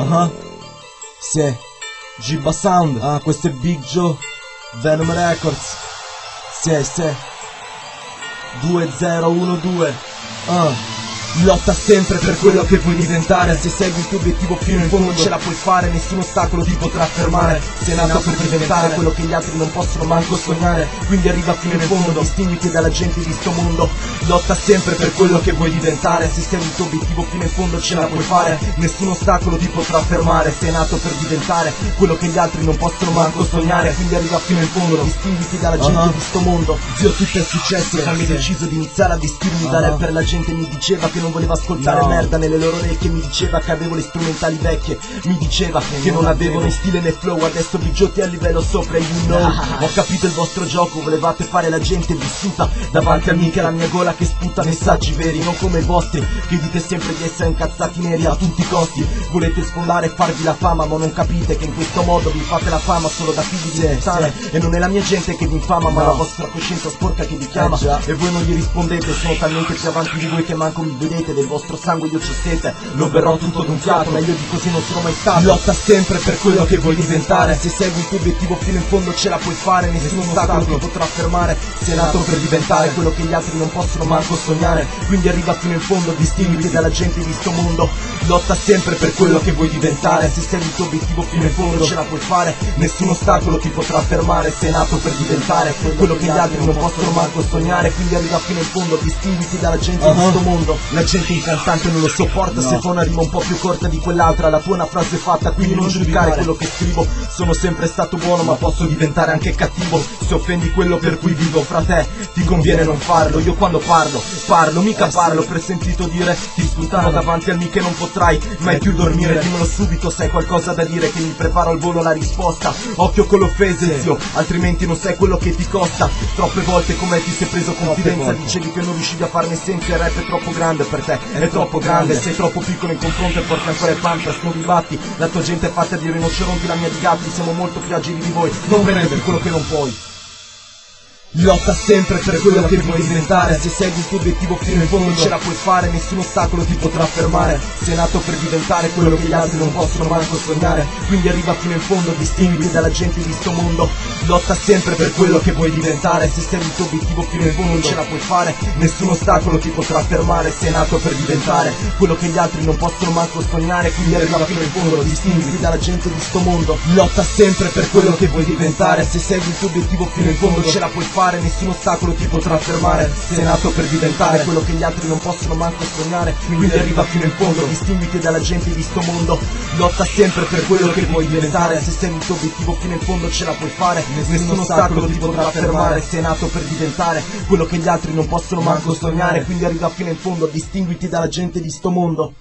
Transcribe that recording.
Ah uh Sì. -huh. Sound. Ah, questo è Big Joe. Venom Records. Sì, sì. 2012. Ah. Uh. Lotta sempre per quello che vuoi diventare. Se segui il tuo obiettivo fino in fondo ce la puoi fare. Nessun ostacolo ti potrà fermare. Sei nato per diventare quello che gli altri non possono manco sognare. Quindi arriva fino in fondo, distinguiti dalla gente di sto mondo. Lotta sempre per quello che vuoi diventare. Se segui il tuo obiettivo fino in fondo ce la puoi fare. Nessun ostacolo ti potrà fermare. Sei nato per diventare quello che gli altri non possono manco sognare. Quindi arriva fino in fondo, distinguiti dalla gente di sto mondo. Zio tutto è successo, sì, mi deciso di iniziare a vestirmi da rapper La gente mi diceva che non voleva ascoltare no. merda nelle loro orecchie Mi diceva che avevo le strumentali vecchie Mi diceva che, che non avevo né stile né flow Adesso vi giochi a livello sopra you know. Ho capito il vostro gioco Volevate fare la gente vissuta Davanti a me che la mia gola che sputa messaggi veri Non come i vostri Che dite sempre di essere incazzati neri a tutti i costi. Volete sfondare e farvi la fama Ma non capite che in questo modo vi fate la fama Solo da figli di puttane. E non è la mia gente che vi infama Ma la vostra coscienza sporca che vi chiama. Eh, E voi non gli rispondete Sono talmente più avanti di voi che manco mi vedete del vostro sangue io c'ho sete Lo berrò tutto d'un fiato, meglio di così non sono mai stato. Lotta sempre per quello che vuoi diventare. Se segui il tuo obiettivo fino in fondo ce la puoi fare Nessun ostacolo ti potrà fermare. Sei nato per diventare quello che gli altri non possono manco sognare. Quindi arriva fino in fondo, distinguiti dalla gente di sto mondo. Lotta sempre per quello che vuoi diventare. Se segui il tuo obiettivo fino in fondo ce la puoi fare. Nessun ostacolo ti potrà fermare. Sei nato per diventare quello che gli altri non possono manco sognare. Quindi arriva fino in fondo, distinguiti dalla gente uh -huh. di sto mondo La gente il cantante non lo sopporta no. Se fa una rima un po' più corta di quell'altra La tua è una frase fatta quindi non giudicare quello che scrivo. Sono sempre stato buono ma posso diventare anche cattivo. Se offendi quello per cui vivo fra te Ti conviene non farlo. Io quando parlo, parlo, mica eh, parlo Per sentito dire ti spuntano davanti al me che non potrai mai più dormire. Dimmelo subito se hai qualcosa da dire Che mi preparo al volo la risposta. Occhio con l'offese zio Altrimenti non sai quello che ti costa. Troppe volte come ti sei preso confidenza Dicevi che non riuscivi a farne senza Il rap è troppo grande per te. È troppo grande Sei troppo piccolo in confronto e porti ancora il pampers Non batti, la tua gente è fatta di rinoceronti La mia di gatti, siamo molto più agili di voi. Non prendere quello che non puoi Lotta sempre per quello che vuoi diventare. Se segui il tuo obiettivo fino in fondo ce la puoi fare Nessun ostacolo ti potrà fermare. Sei nato per diventare quello che gli altri non possono manco sognare. Quindi arriva fino in fondo, distinguiti dalla gente di sto mondo. Lotta sempre per quello che vuoi diventare. Se segui il tuo obiettivo fino in fondo ce la puoi fare. Nessun ostacolo ti potrà fermare. Sei nato per diventare quello che gli altri non possono manco sognare. Quindi arriva fino in fondo, distinguiti dalla gente di sto mondo. Lotta sempre per quello che vuoi diventare. Se segui il tuo obiettivo fino in fondo ce la puoi fare fare Nessun ostacolo ti potrà fermare. Sei nato per diventare quello che gli altri non possono manco sognare. Quindi arriva fino in fondo. Distinguiti dalla gente di sto mondo. Lotta sempre per quello che vuoi diventare. Se sei il tuo obiettivo fino in fondo ce la puoi fare. Nessun ostacolo ti potrà fermare. Sei nato per diventare quello che gli altri non possono manco sognare. Quindi arriva fino in fondo. Distinguiti dalla gente di sto mondo